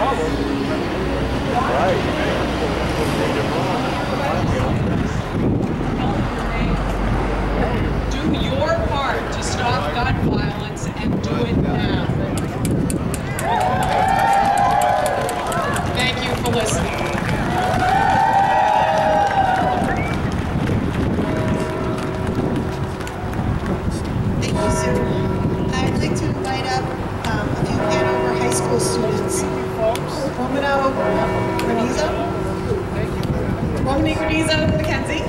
problem. Right. school students. Romano Granizo, Romany Granizo Mackenzie,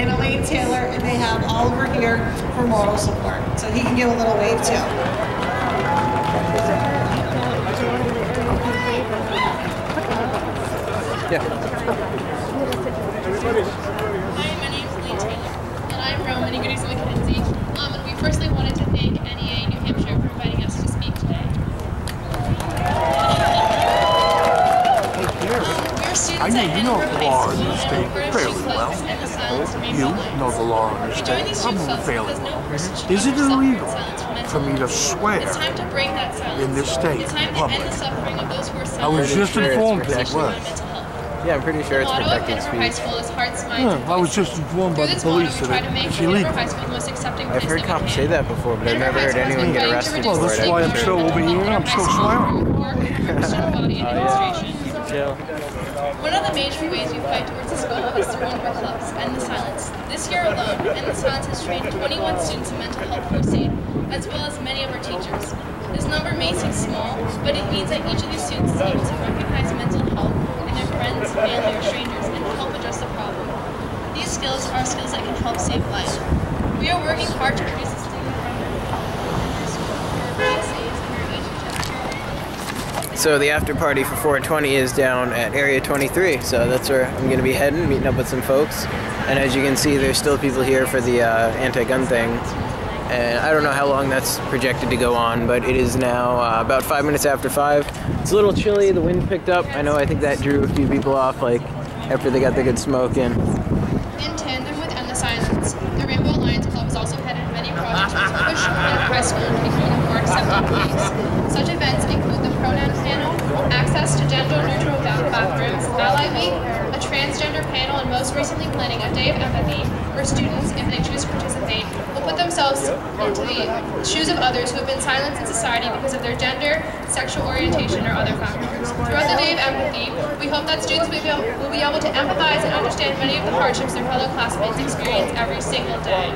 and Elaine Taylor, and they have Oliver here for moral support. So he can give a little wave too. I know you know the law in this state fairly well. clubs and the Silence Remain You know the law in this state these street probably clubs fairly because well. Is it ever suffer in illegal silence from mental for me to swear It's time to break that silence. in this state It's time to public? end the suffering of those who are I was just informed that protection was. of mental health. Yeah, I'm pretty sure it's The motto protected Edinburgh High speech. School is hearts, minds, and Yeah, I was just informed by the police that it's illegal. High School the most accepting I've heard cops say that before, but I've never heard anyone get arrested Well, for that's it. why I'm I'm still over here and I'm still so One of the major ways we fight towards this goal is through one of our clubs, End the Silence. This year alone, End the Silence has trained 21 students in mental health first aid, as well as many of our teachers. This number may seem small, but it means that each of these students is able to recognize mental health in their friends, family, or strangers So the after party for 420 is down at Area 23, so that's where I'm going to be heading, meeting up with some folks. And as you can see, there's still people here for the uh, anti-gun thing. And I don't know how long that's projected to go on, but it is now uh, about five minutes after five. It's a little chilly. The wind picked up. I know. I think that drew a few people off, like after they got the good smoke in. In tandem with End the Silence, the Rainbow Alliance Club has also headed many projects which push to become Such events include the pronoun panel, access to gender-neutral bathrooms, Ally Week, a transgender panel, and most recently planning a day of empathy, where students, if they choose to participate, will put themselves into the shoes of others who have been silenced in society because of their gender, sexual orientation, or other factors. Throughout the day of empathy, we hope that students will be able, will be able to empathize and understand many of the hardships their fellow classmates experience every single day.